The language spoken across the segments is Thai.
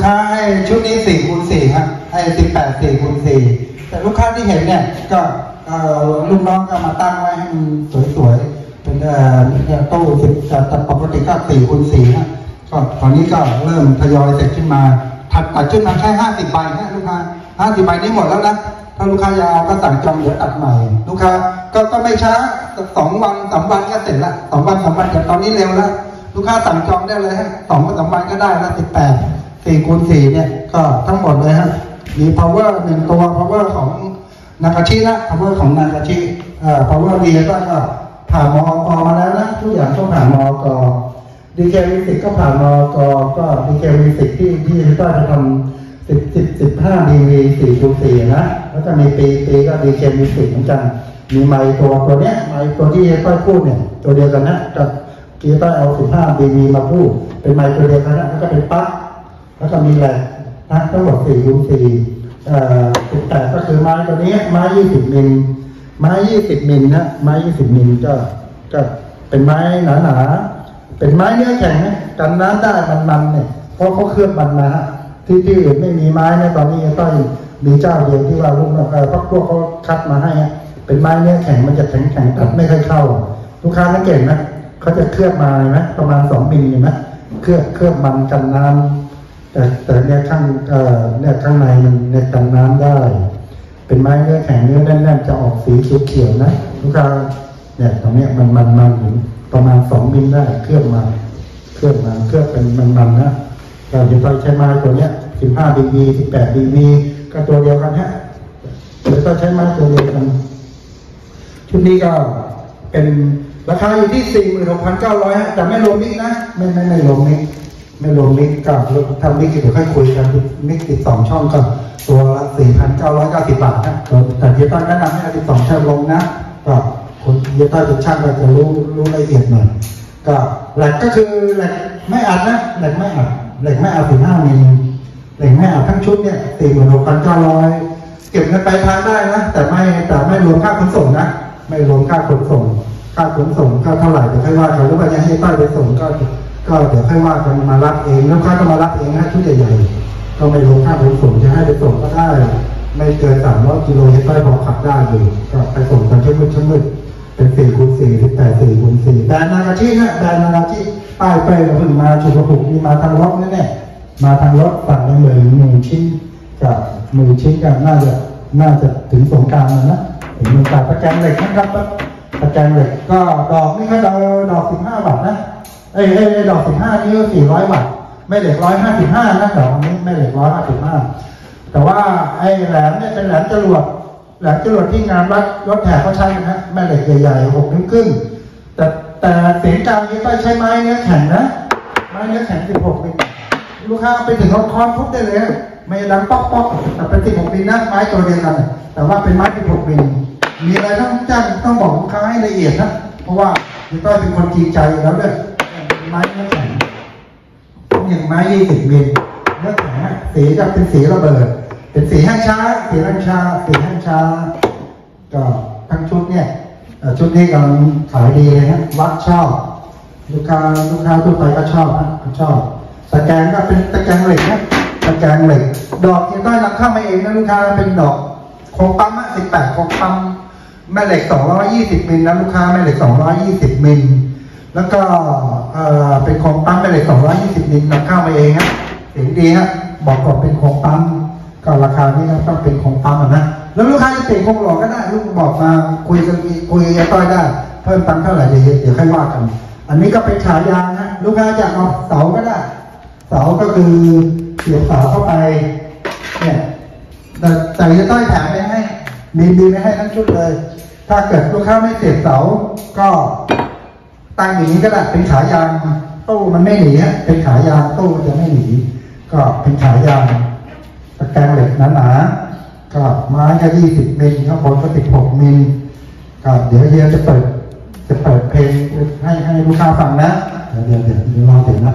กค้าให้ชุดนี้สี่คูณสี่ฮะให้สิบแปดสี่คูณสี่แต่ลูกค้าที่เห็นเนี่ยก็ลูกน้องก็มาตั้งไว้ให้มันสวยๆเป็นเอ่อตู้สิบแต่ปกติก็สี่คูณสี่ฮะก็ตอนนี้ก็เริ่มทยอยเสร็จขึ้นมาถัดตัดขึ้นมาแค่ห้าสิบใบนะลูกค้าห้าสิบใบนี้หมดแล้วนะถ้าลูกค้ายาวก็สั่งจองเดี๋ยวตัดใหม่ ลูกค้าก็ก็ไม่ช้าสองวันสามวันก็เสร็จละสองวันสามวันแต่ตอนนี้เร็วแล้วลูกค้าสั่งจองได้เลยฮะสองวันสามวันก็ได้ละสิบแปด สี่คูณสี่เนี่ยก็ทั้งหมดเลยฮะมี power หนึ่งตัว power ของนากาชินะ power ของนากาชิเอ่อ power เรียก็ผ่านมอกมาแล้วนะทุกอย่างต้องผ่านมอกดีเควิสิกก็ผ่านมอกก็ดีเควิสิกที่ที่ต้อยจะทำสิบสิบสิบห้าดีวีสี่คูณสี่นะแล้วก็มีปีปีก็ดีเควิสิกเหมือนกันมีไมค์ตัวตัวเนี้ยไมค์ตัวที่ต้อยพูดเนี่ยตัวเดียวกันนะกับกีต้อยเอาสิบห้าดีวีมาพูดเป็นไมค์ตัวเดียวกันนะแล้วก็เป็นปั๊ก แล้วก็มีแหลกนะทั้งหมด4คูณ4เอ่อ18ก็คือไม้ตัวนี้ไม้20มิลไม้20มิลนะไม้20มิลก็ก็เป็นไม้หนาๆเป็นไม้เนื้อแข็งนะกันน้ำได้มันๆเนี่ยเพราะเขาเคลือบมันมาฮะที่ที่อื่นไม่มีไม้นะตอนนี้ต้อยมีเจ้าเดียวที่ว่าลูกเออพวกพวกเขาคัดมาให้อะเป็นไม้เนื้อแข็งมันจะแข็งแข็งๆตัดไม่ค่อยเข้าลูกค้าสังเกตนะเขาจะเคลือบมาเห็นไหมประมาณ2มิลเห็นไหมเคลือบเคลือบมันกันน้ำ แต่แต่เนี่ยข้างเอ่อเนี่ยข้างในมันเนี่ยกันน้ำได้ เป็นไม้เนื้อแข็งเนื้อแน่นๆจะออกสีเขียวๆนะลูกค้าเนี่ยตรงเนี้ยมันมันมันถึงประมาณสองมิลได้เคลือบมาเคลือบมาเคลือบเป็นมันมันนะเราจะไปใช้ไม้ตัวเนี้ยสิบห้าดีวีสิบแปดดีวีก็ตัวเดียวกันฮะหรือก็ใช้ไม้ตัวเดียวกันชุดนี้ก็เป็นราคาอยู่ที่สี่หมื่นหกพันเก้าร้อยแต่ไม่รวมมิกนะไม่ไม่ไม่รวมมิก ไม่รวมมิกกับทำมิกเดี๋ยวค่อยคุยกันมิกติดสองช่องก็ตัวละสี่พันเก้าร้อยเก้าสิบบาทนะแต่เดี๋ยวต้องแนะนำให้เอาติดสองช่องลงนะก็คนเดี๋ยวต้องเป็นช่างก็จะรู้รู้ละเอียดหน่อยก็แหลกก็คือแหลกไม่อัดนะแหลกไม่อัดแหลกไม่อัดถึงห้ามิลแหลกไม่อัดทั้งชุดเนี่ยสี่หมื่นหกพันเก้าร้อยเก็บเงินไปทางได้นะแต่ไม่แต่ไม่รวมค่าขนส่งนะไม่รวมค่าขนส่ง ค่าขนส่งค่าเท่าไหร่เดี๋ยวค่อยว่ากันหรือว่าจะให้ป้ายไปส่งก็ ก็เดี๋ยวค่อยว่ากันมารับเองแล้วค่าก็มารับเองนะชุดใหญ่ๆก็ไม่รวมค่าขนส่งจะให้ไปส่งก็ได้ไม่เกินสามร้อยกิโลเมตรป้ายพอขับได้อยู่ก็ไปส่งกันชั่วมืดชั่วมืดเป็นสี่คูณสี่สิบแปดสี่คูณสี่แบรนด์นาราชินะแบรนด์นาราชิป้ายไปเราเพิ่งมาชุกระปุกนี่มาทางรถแน่ๆมาทางรถฝั่งละหมื่นหนึ่งชิ้นกับมือชิ้นกันน่าจะน่าจะถึงสงกรารแล้วนะถึงสงกรารตะแกรงเหล็กนะครับตะแกรงเหล็กก็ดอกนี่ก็ดอกดอกสิบห้าบาทนะ เอ้ยเอ้ดอกสิบห้านี่ก็สี่ร้อยบาทไม่เหล็กร้อยห้าสิบห้านะดอกนี้ไม่เหล็กร้อยห้าสิบห้าแต่ว่าไอ้แหลมเนี่ยเป็นแหลมจรวดแหลมจรวดที่งานวัดรถแถเขาใช้นะแม่เหล็กใหญ่ๆหกนิ้วครึ่งแต่แต่เสียงกลางนี้ต้องใช้ไม้เนื้อแข็งนะไม้เนื้อแข็งสิบหกมิลลูกค้าไปถึงเขาคอนทุบได้เลยไม่ดังป๊อกป๊อกแต่เป็นสิบหกมิลนะไม้ตัวเดียวกันแต่ว่าเป็นไม้สิบหกมิลมีอะไรต้องแจ้งต้องบอกลูกค้าให้ละเอียดนะเพราะว่าพี่ต้อยเป็นคนจริงใจแล้วเนี่ย ไม้เนื้อแข็งอย่างไม้ยี่สิบมิลเนื้อแข็งสีจะเป็นสีระเบิด เป็นสีแห้งช้า สีแห้งช้า สีแห้งช้า ก็ทั้งชุดเนี่ยชุดนี้กำลังขายดีเลยฮะวัดชอบลูกค้าลูกค้าทั่วไปก็ชอบนะชอบตะแกรงก็เป็นตะแกรงเหล็กนะตะแกรงเหล็ก ดอกยังได้นำเข้ามาเองนะลูกค้าเป็นดอกโครงปั๊มอะ18โครงปั๊มแม่เหล็ก220มิลนะลูกค้าแม่เหล็ก220มิลแล้วก็ เอ่อเป็นโครงปั๊มแม่เหล็ก220มิลนำเข้ามาเองฮะเสียงดีฮะบอกก่อนเป็นโครงปั๊มก็ราคานี้ต้องเป็นโครงปั๊มนะแล้วลูกค้าจะเปลี่ยนคงหลอกก็ได้ลูกบอกมาคุยกันคุยต้อยได้เพิ่มตังค์เท่าไหร่เดี๋ยวเดี๋ยวค่อยว่ากัน อันนี้ก็เป็นฉายางนะลูกค้าจะเอาเสาก็ได้ เสาก็คือเสียบเสาเข้าไปเนี่ยแต่แต่จะต้อยแถมไปให้มีมีไม่ให้ทั้งชุดเลย ถ้าเกิดลูกค้าไม่เสียบเสาก็ ตั้งอย่างนี้ก็ได้เป็นขายางตู้มันไม่หนีฮะเป็นขายางตู้จะไม่หนีก็เป็นขายางตะแกรงเหล็กหนาๆก็ไม้ก็ยี่สิบมิลข้างบนก็สิบหกมิลก็เดี๋ยวเฮียจะเปิดจะเปิดเพลงให้ให้ลูกค้าฟังนะ เดี๋ยวเดี๋ยวเดี๋ยวเดี๋ยวนะ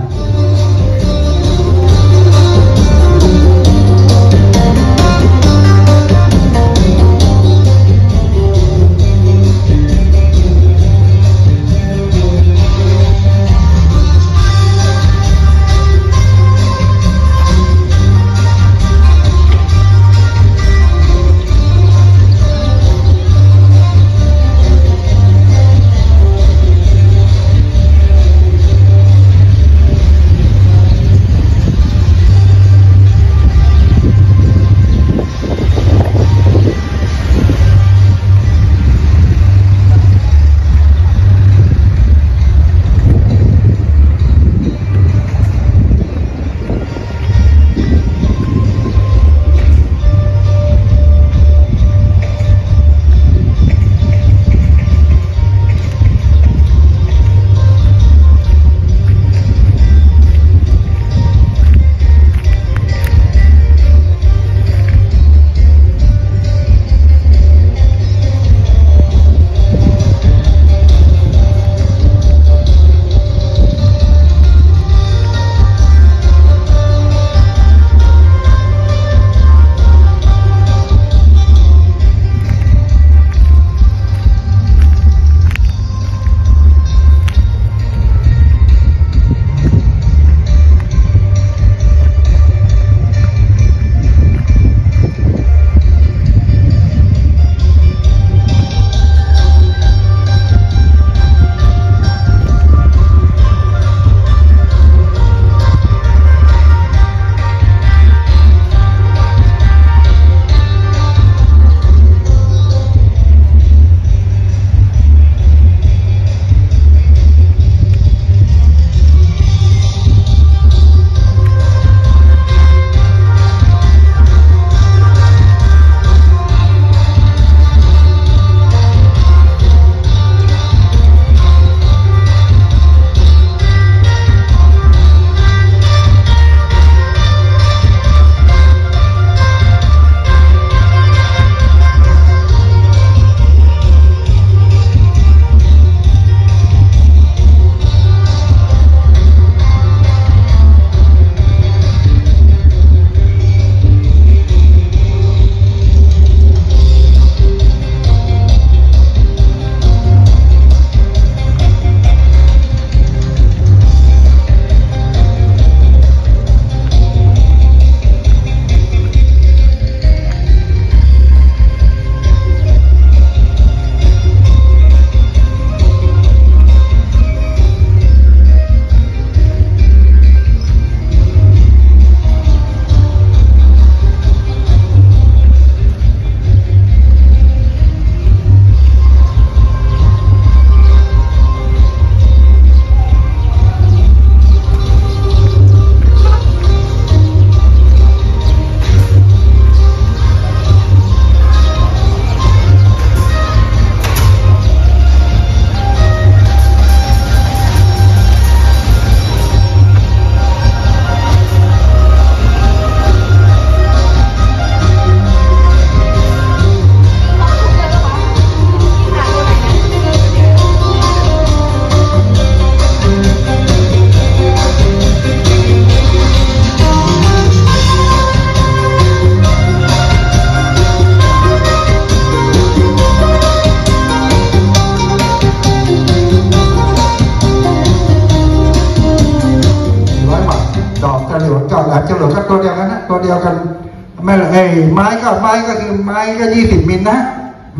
ไม้ก็คือไม้ก็ยี่สิบมิลนะ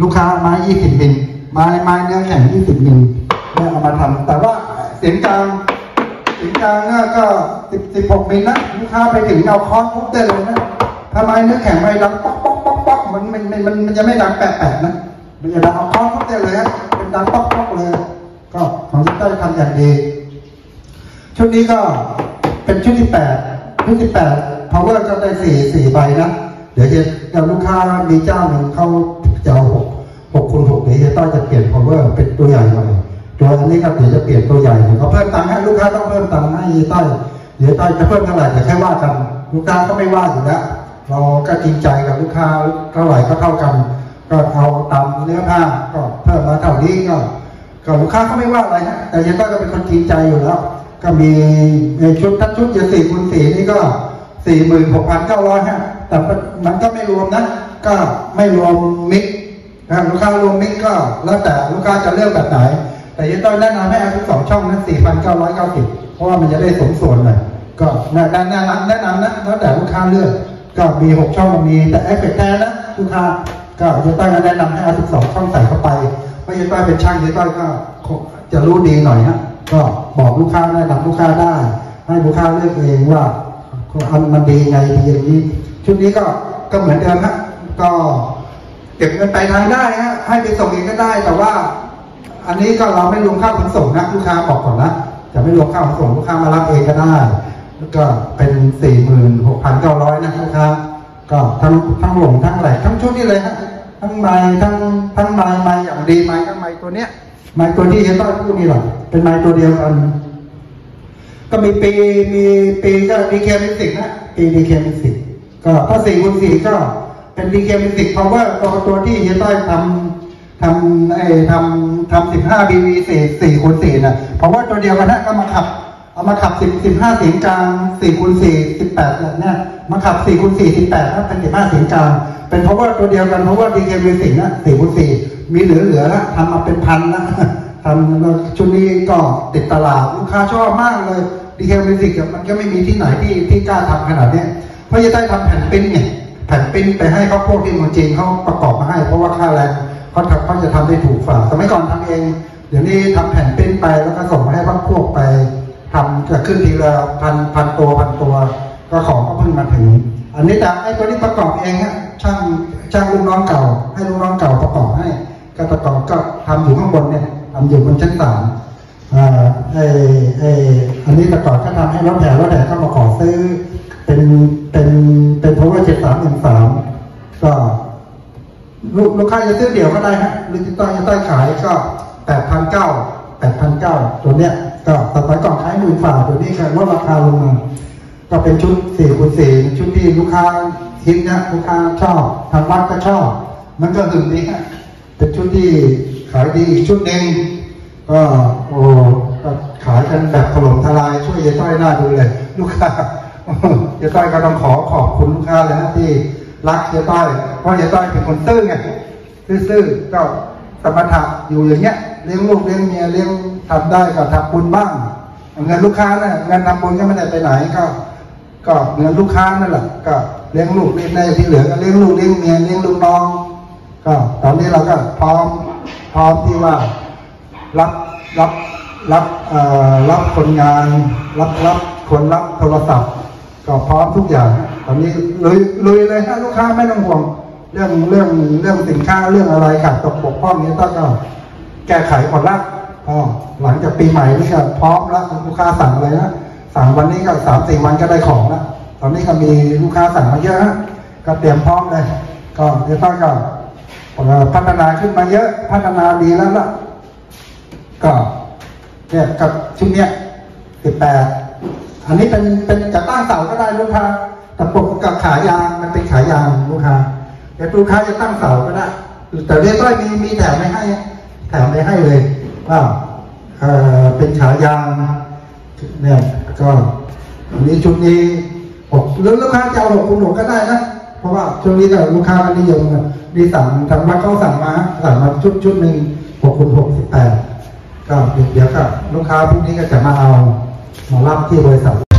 ลูกค้าไม้ยี่สิบมิลไม้ไม้เนื้อแข็งยี่สิบมิลเนี่ยเอามาทำแต่ว่าเสียงกลางเสียงกลางเนี่ยก็สิบสิบหกมิลนะลูกค้าไปถึงเอาค้อนทุบได้เลยนะถ้าไม้เนื้อแข็งไม่ดังป๊อกป๊อกป๊อกป๊อกมันมันมันมันจะไม่ดังแปะแปะนะมันจะดังเอาค้อนทุบได้เลยฮะเป็นดังป๊อกป๊อกเลย ก็ของเฮียต้อยทำอย่างดีชุดนี้ก็เป็นชุดที่แปดชุดที่แปด power ก็ได้สี่สี่ใบนะเดี๋ยวจะ เดี๋ยวลูกค้ามีเจ้าหนึ่งเขาจะเอาหกหกคูณหกเดี๋ยวจะต้องจะเปลี่ยน power เป็นตัวใหญ่หน่อยตัวอันนี้ก็เดี๋ยวจะเปลี่ยนตัวใหญ่หน่อยเขาเพิ่มตังค์ให้ลูกค้าต้องเพิ่มตังค์ให้ต้อยเดี๋ยวต้อยจะเพิ่มเท่าไหร่แต่แค่ว่ากัน ลูกค้าก็ไม่ว่าอยู่แล้วเราก็จริงใจกับลูกค้าเท่าไหร่ก็เท่ากัน ก็เอาตามเนื้อผ้าก็เพิ่มมาเท่านี้ก็ก็ลูกค้าเขาไม่ว่าอะไรฮะแต่ยังก็เป็นคนจริงใจอยู่แล้ว ก็มีในชุดทั้งชุดจะสี่คูณสี่นี่ก็สี่หมื่นหกพันเก้าร้อยฮะ แต่มันก็ไม่รวมนะ ก็ไม่รวม mix นะลูกค้ารวม mix ก็แล้วแต่ลูกค้าจะเลือกแบบไหน แต่ยังต้องแนะนำให้เอาทุกสองช่องนั้นสี่พันเก้าร้อยเก้าสิบเพราะว่ามันจะได้สมส่วนหน่อยก็แนะนำแนะนำนะแล้วแต่ลูกค้าเลือก ก็มีหกช่องมีแต่เอฟเฟกต์แท้นะลูกค้าก็ยังต้องแนะนำให้เอาทุกสองช่องใส่เข้าไปเพราะยายต้อยเป็นช่างยายต้อยก็จะรู้ดีหน่อยฮะก็บอกลูกค้าได้นำลูกค้าได้ ให้ลูกค้าเลือกเองว่าอันมันดีไงดีอย่างนี้ ชุดนี้ก็ก็เหมือนเดิมฮะก็เก็บเงินไปทางได้ฮะให้ไปส่งเองก็ได้ แต่ว่า อันนี้ก็เราไม่รวมค่าขนส่งนะลูกค้าบอกก่อนนะจะไม่รวมค่าขนส่งลูกค้ามารับเองก็ได้ แล้วก็เป็นสี่หมื่นหกพันเก้าร้อยนะลูกค้าก็ทั้งทั้งหลงทั้งแหลทั้งชุดนี่เลยฮะทั้งไม้ทั้งทั้งไม้ไม้อย่างดีไม้ทั้งไม้ตัวเนี้ยไม้ตัวที่เฮต้อยพูดนี่หรอเป็นไม้ตัวเดียวกัน ก็มีปีมีปีก็ดีเคมิสิกนะปีดีเคมิสิก ก็ถ้าสี่คูณสี่ก็เป็นดีเคมิสิกเพราะว่าตัวตัวที่เฮต้อยทำทำไอ้ทำทำสิบห้าบีวีสี่สี่คูณสี่น่ะเพราะว่าตัวเดียวกันนะก็มาขับ เอามาขับสิบสิบห้าเสียงกลางสี่คูณสี่สิบแปดเนี่ยมาขับสี่คูณสี่สิบแปดถ้าเป็นสิบห้าเสียงกลางเป็นเพราะว่าตัวเดียวกันเพราะว่าดีเกมมิวสิกนะสี่คูณสี่มีเหลือเหลือๆแล้วทำมาเป็นพันนะทำชุดนี้ก็ติดตลาดลูกค้าชอบมากเลยดีเกมมิวสิกมันก็ไม่มีที่ไหนที่ที่กล้าทำขนาดเนี้ ยเพราะจะได้ทำแผ่นปิ้นเนี่ยแผ่นปิ้นไปให้เขาพวกที่เมืองจีนเขาประกอบมาให้ เพราะว่าค่าแรงเขาทำเขาจะทำได้ถูกฝ่าสมัยก่อนทำเอง เดี๋ยวนี้ทำแผ่นปิ้นไปแล้วก็ส่งมาให้พวกพวกไปทำจะขึ้นทีละพันพันตัวพันตัว ก็ของก็เพิ่งมาถึง อันนี้แต่ไอ้ตัวนี้ประกอบเองฮะช่างช่างลูกน้องเก่า ให้ลูกน้องเก่าประกอบให้ก็ประกอบก็ทำอยู่ข้างบนเนี่ยทำอยู่บนชั้นสามอ่าไอ้ไอ้อันนี้ประกอบก็ทำให้รถแห่รถแห่ก็มาขอซื้อ เป็นเป็นเป็น power เจ็ดสามหนึ่งสามก็ลูกลูกค้าจะซื้อเดี่ยวก็ได้ฮะหรือติดต่อจะได้ขายก็แปดพันเก้าแปดพันเก้าตัวเนี้ยก็สมัยก่อนขายหมื่นฝ่าตัวนี้ก็ลดราคาลงมาก็เป็นชุดสี่คูณสี่ชุดที่ลูกค้าฮิตนะลูกค้าชอบทางวัดก็ชอบ มันก็หึงดีฮะเป็นชุดที่ขายดีอีกชุดหนึ่งก็โอ้ขายกันแบบถล่มทลายช่วยยายต้อยหน้าดูเลย ลูกค้า ยายต้อยก็ต้องขอขอบคุณลูกค้าเลยนะที่รักยายต้อยเพราะยายต้อยเป็นคนซื่อไงซื่อๆก็สมถะอยู่อย่างเงี้ยเลี้ยงลูกเลี้ยงเมียเลี้ยงทำได้ก็ทำบุญบ้าง เงินลูกค้าน่ะเงินทำบุญก็ไม่ได้ไปไหนก็ ก็เงินลูกค้านั่นแหละก็เลี้ยงลูกเลี้ยงในที่เหลือก็เลี้ยงลูกเลี้ยงเมียเลี้ยงลูกน้อง ก็ตอนนี้เราก็พร้อมพร้อมที่ว่ารับรับรับเอ่อรับคนงาน รับรับคนรับโทรศัพท์ ก็พร้อมทุกอย่าง ตอนนี้ลุยลุยเลยฮะลูกค้าไม่ต้องห่วง เรื่องเรื่องเรื่องสินค้าเรื่องอะไรขาดตกบกพร่องนี้ต้องก็แก้ไขหมดละอ๋อหลังจากปีใหม่นี่ก็พร้อมล้วลูกค้าสั่งอะไรนะสั่งวันนี้ก็สามสี่วันก็ได้ของล้วตอนนี้ก็มีลูกค้าสั่งมาเยอะฮะก็เตรียมพร้อมเลย ก็เดี๋ยวต้องก็พัฒนาขึ้นมาเยอะพัฒนาดีแล้วละก็เนี่ยกับชุดเนี้ยสิบแปด อันนี้เป็นเป็นจะตั้งเสาก็ได้ลูกค้าแต่ปกกับขายางมันเป็นขายางลูกค้าเดี๋ยวลูกค้าจะตั้งเสาก็ได้ แต่เรียกว่ามีมีแถมไม่ให้ แถมไม่ให้เลยว่าเออเป็นขายางเนี่ยก็อันนี้ชุดนี้หกหรือลูกค้าจะเอาหกคูณหกก็ได้นะเพราะว่าช่วงนี้ก็ลูกค้ามันนิยมดีสั่งทางวัดเขาสั่งมาสั่งมาชุดชุดหนึ่งหกคูณหกสิบแปดก็เดี๋ยวก็ลูกค้าพวกนี้ก็จะมาเอา มารับที่บริษัท